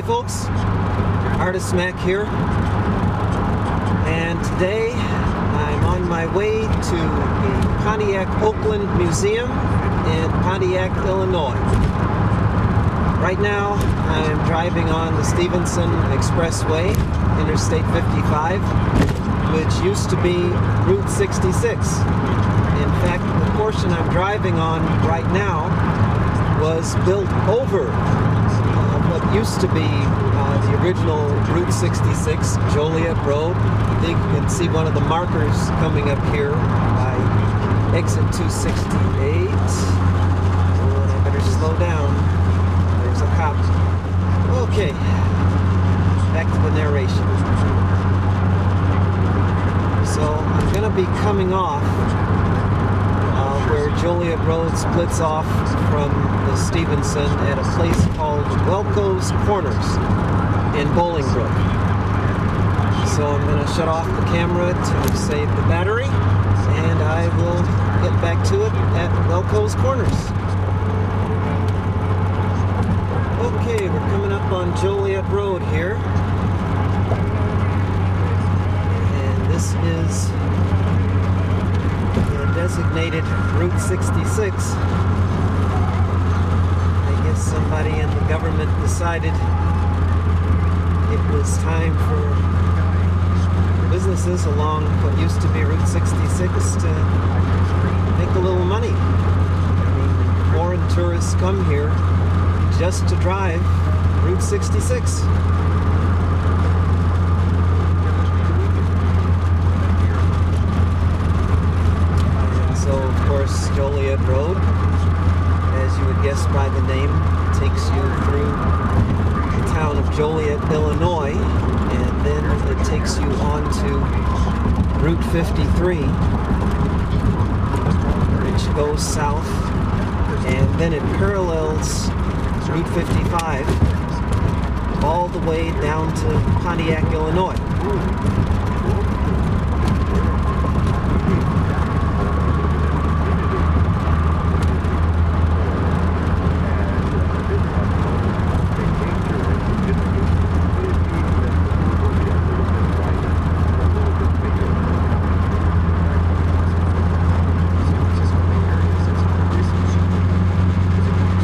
Hi folks, Artist Mac here, and today I'm on my way to the Pontiac Oakland Museum in Pontiac, Illinois. Right now I'm driving on the Stevenson Expressway, Interstate 55, which used to be Route 66. In fact, the portion I'm driving on right now was built over what used to be uh, the original Route 66 Joliet Road. I think you can see one of the markers coming up here by exit 268. Oh, I better slow down. There's a cop. Okay, back to the narration. So I'm going to be coming off uh, where Joliet Road splits off from Stevenson at a place called Welco's Corners in Bolingbrook. So I'm going to shut off the camera to save the battery and I will get back to it at Welco's Corners. Okay, we're coming up on Joliet Road here. And this is the designated Route 66. Somebody in the government decided it was time for businesses along what used to be Route 66 to make a little money. I mean, foreign tourists come here just to drive Route 66. And so, of course, Joliet Road, you would guess by the name, takes you through the town of Joliet, Illinois, and then it takes you on to Route 53, which goes south, and then it parallels Route 55 all the way down to Pontiac, Illinois.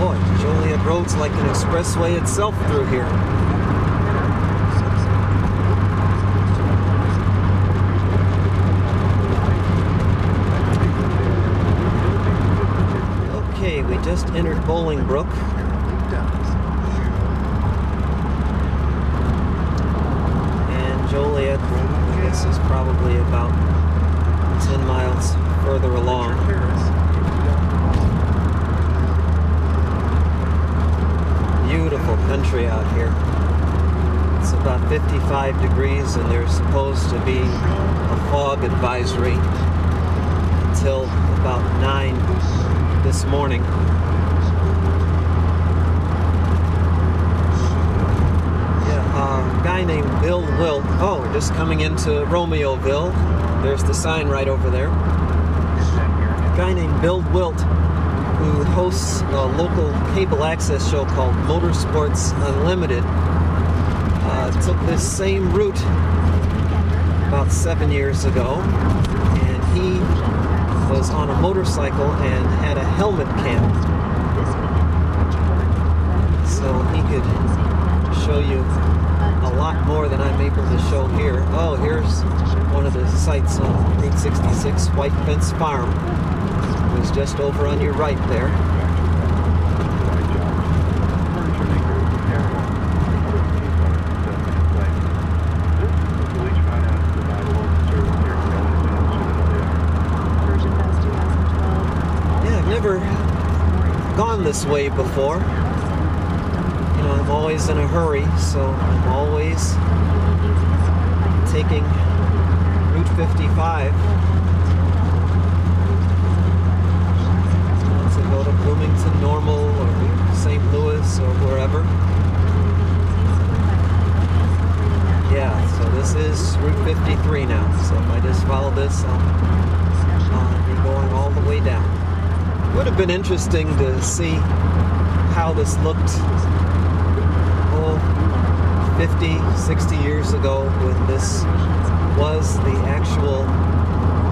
Boy, Joliet Road's like an expressway itself through here. Okay, we just entered Bolingbrook. And Joliet, guess, is probably about 10 miles further along. Beautiful country out here. It's about 55 degrees and there's supposed to be a fog advisory until about 9 this morning. Yeah, uh, a guy named Bill Wilt. Oh, just coming into Romeoville. There's the sign right over there. A guy named Bill Wilt who hosts a local cable access show called Motorsports Unlimited, uh, took this same route about seven years ago, and he was on a motorcycle and had a helmet cam. So he could show you a lot more than I'm able to show here. Oh, here's one of the sites on Route 66, White Fence Farm just over on your right there. Yeah, never gone this way before. You know, I'm always in a hurry, so I'm always taking Route 55 to go to Bloomington Normal or St. Louis or wherever. Yeah, so this is Route 53 now. So if I just follow this, I'll, be going all the way down. Would have been interesting to see how this looked oh, 50, 60 years ago when this was the actual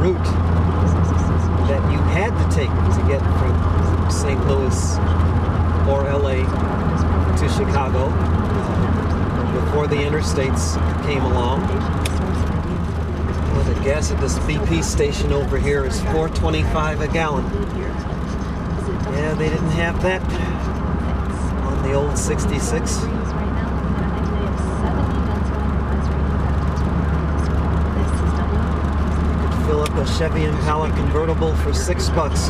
route that you had to take to get from St. Louis or LA to Chicago before the interstates came along. Well, the gas at this BP station over here is 4.25 a gallon. Yeah, they didn't have that on the old 66. Fill up a Chevy Impala convertible for six bucks.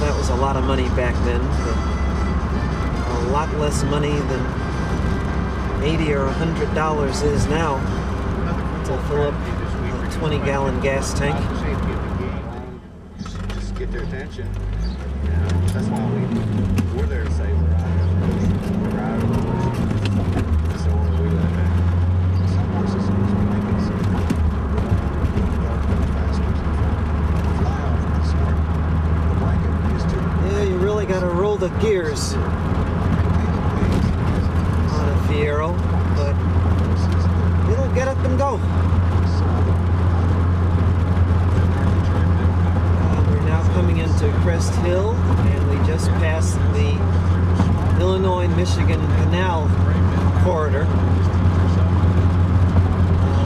That was a lot of money back then, but a lot less money than 80 or 100 dollars is now to fill up a 20 gallon gas tank. Just get their attention. That's why we, we're there to say we're out. We're out of the bush. So when we let back. Some horses use blankets. Fly off with the spark. The blanket is to Yeah, you really got to roll the gears on a Fiero, but it'll get up and go. Uh, we're now coming into Crest Hill, and we just passed the Illinois-Michigan Canal corridor. Uh,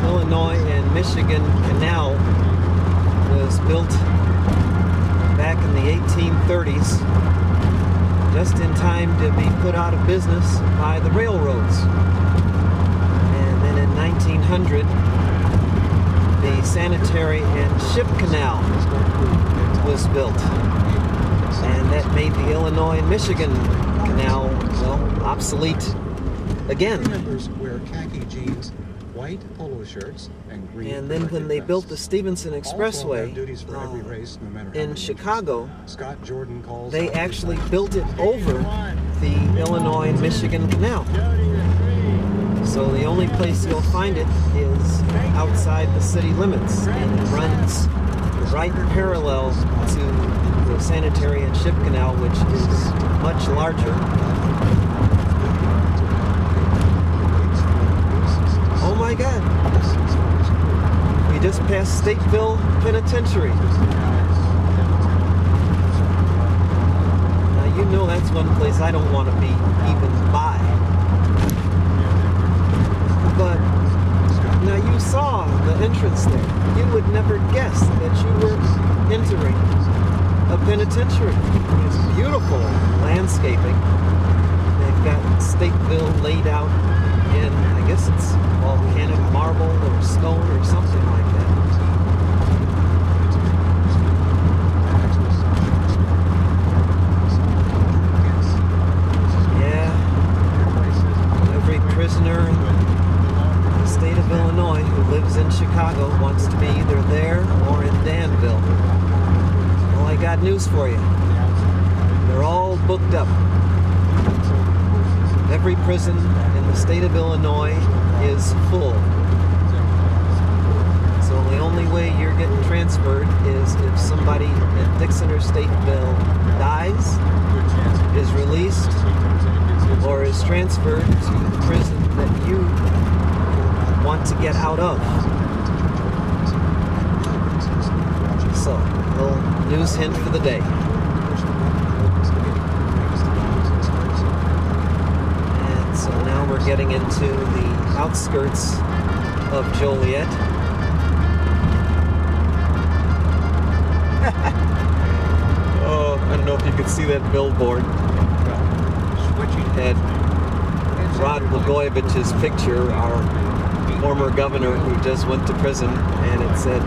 the Illinois and Michigan Canal was built in the 1830s, just in time to be put out of business by the railroads. And then in 1900, the sanitary and ship canal was built. And that made the Illinois and Michigan Canal, well, obsolete again. Members wear khaki jeans, white polo shirts, and green. And then when they built the. Stevenson Expressway duties for every uh, race, no in Chicago. Scott Jordan calls they actually built it over the Illinois and Michigan Canal. So the only place you'll find it is outside the city limits and it runs right parallel to the sanitary and ship canal, which is much larger. God, we just passed Stateville Penitentiary. Now you know that's one place I don't want to be even by. But now you saw the entrance there. You would never guess that you were entering a penitentiary. It's beautiful landscaping. They've got Stateville laid out in, I guess it's or or something like that. Yeah, every prisoner in the state of Illinois who lives in Chicago wants to be either there or in Danville. Well, I got news for you. They're all booked up. Every prison in the state of Illinois is full. Only way you're getting transferred is if somebody in Dixon or Stateville dies, is released, or is transferred to the prison that you want to get out of. So, little news hint for the day. And so now we're getting into the outskirts of Joliet. See that billboard. Had Rod Blagojevich's picture, our former governor who just went to prison, and it said,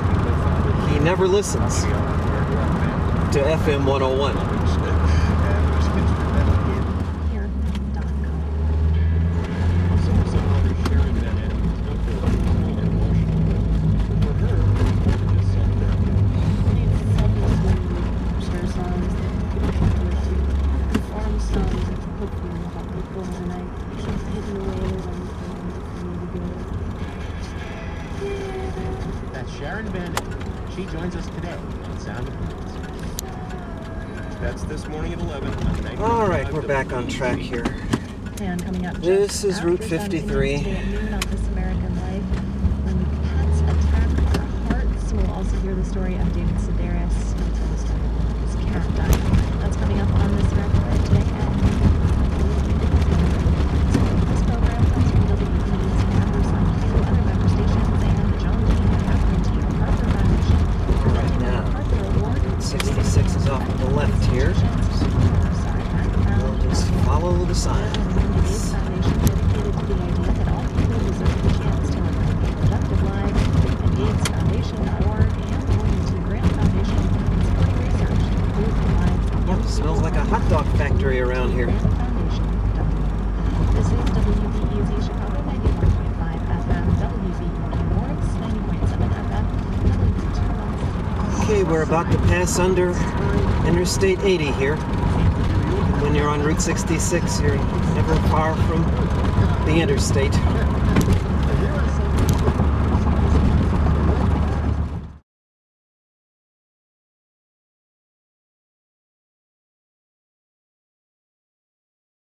he never listens to FM 101. That's Sharon Bannon. She joins us today on Sound of Blues. That's this morning at 11 All right, we're back on track here. And coming up this is Route 53. We'll also hear the story of David about to pass under Interstate 80 here. When you're on Route 66, you're never far from the interstate.